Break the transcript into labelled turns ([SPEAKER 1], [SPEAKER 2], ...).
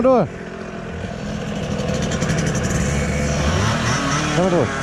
[SPEAKER 1] Ga maar door.